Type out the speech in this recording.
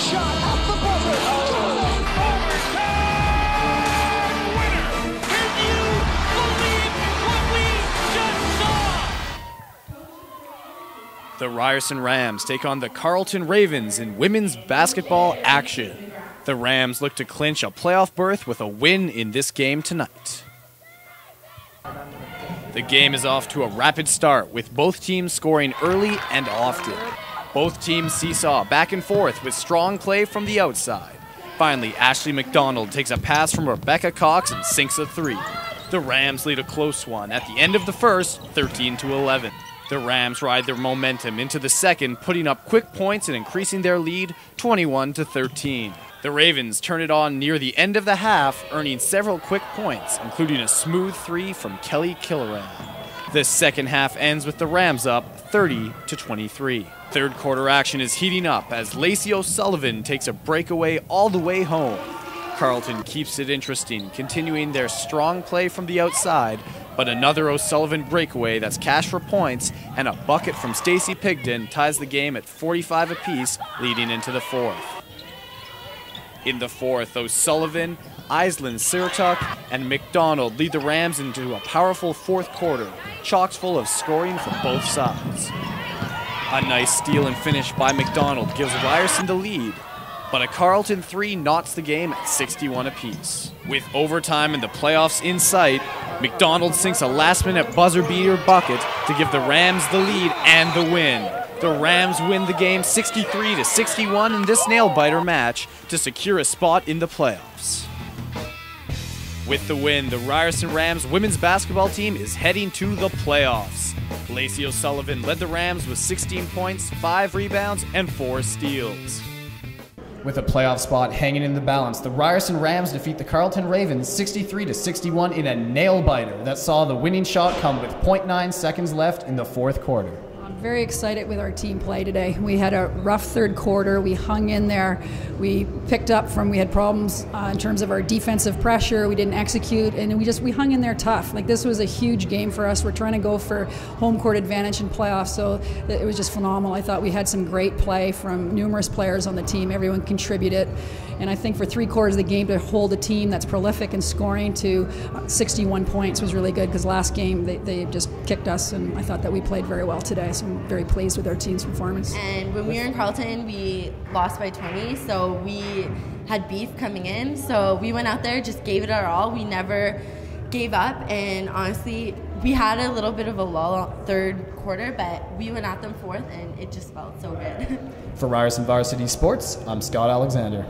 shot the buzzer. Saw? The Ryerson Rams take on the Carleton Ravens in women's basketball action. The Rams look to clinch a playoff berth with a win in this game tonight. The game is off to a rapid start with both teams scoring early and often. Both teams seesaw back and forth with strong play from the outside. Finally, Ashley MacDonald takes a pass from Rebecca Cox and sinks a three. The Rams lead a close one at the end of the first, 13 to 11. The Rams ride their momentum into the second, putting up quick points and increasing their lead 21 to 13. The Ravens turn it on near the end of the half, earning several quick points, including a smooth three from Kelly Killoran. The second half ends with the Rams up 30 to 23. Third quarter action is heating up as Lacey O'Sullivan takes a breakaway all the way home. Carleton keeps it interesting, continuing their strong play from the outside, but another O'Sullivan breakaway that's cash for points and a bucket from Stacy Pigden ties the game at 45 apiece, leading into the fourth. In the fourth, O'Sullivan, Island, Sirtuck, and MacDonald lead the Rams into a powerful fourth quarter, chock full of scoring from both sides. A nice steal and finish by MacDonald gives Ryerson the lead, but a Carleton 3 knots the game at 61 apiece. With overtime and the playoffs in sight, MacDonald sinks a last minute buzzer beater bucket to give the Rams the lead and the win. The Rams win the game 63 to 61 in this nail biter match to secure a spot in the playoffs. With the win, the Ryerson Rams women's basketball team is heading to the playoffs. Lacey O'Sullivan led the Rams with 16 points, 5 rebounds, and 4 steals. With a playoff spot hanging in the balance, the Ryerson Rams defeat the Carleton Ravens 63 to 61 in a nail biter that saw the winning shot come with 0.9 seconds left in the fourth quarter. I'm very excited with our team play today. We had a rough third quarter. We hung in there. We picked up from we had problems uh, in terms of our defensive pressure. We didn't execute, and we just we hung in there tough. Like this was a huge game for us. We're trying to go for home court advantage in playoffs, so it was just phenomenal. I thought we had some great play from numerous players on the team. Everyone contributed, and I think for three quarters of the game to hold a team that's prolific in scoring to uh, 61 points was really good because last game they, they just kicked us, and I thought that we played very well today. So I'm very pleased with our team's performance. And when we were in Carleton, we lost by 20, so we had beef coming in. So we went out there, just gave it our all. We never gave up, and honestly, we had a little bit of a lull third quarter, but we went at them fourth, and it just felt so good. For Ryerson Varsity Sports, I'm Scott Alexander.